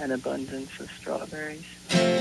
an abundance of strawberries.